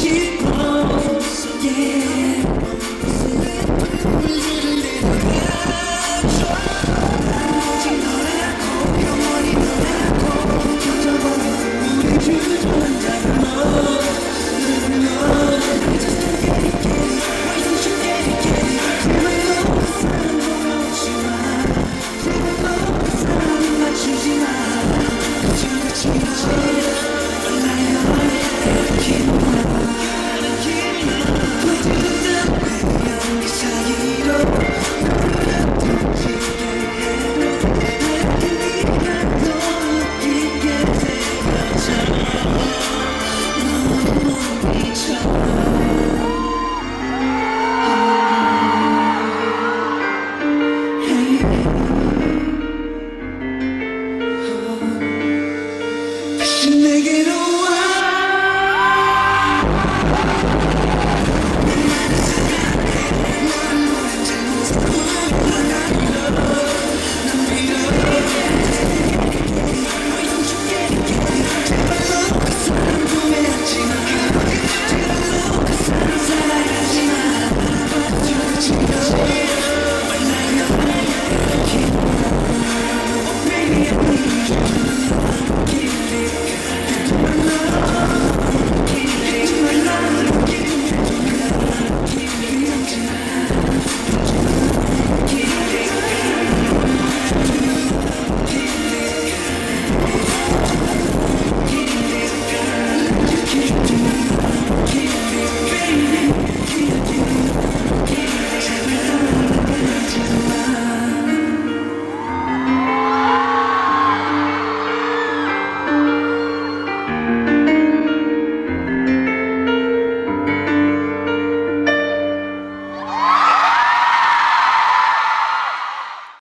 Keep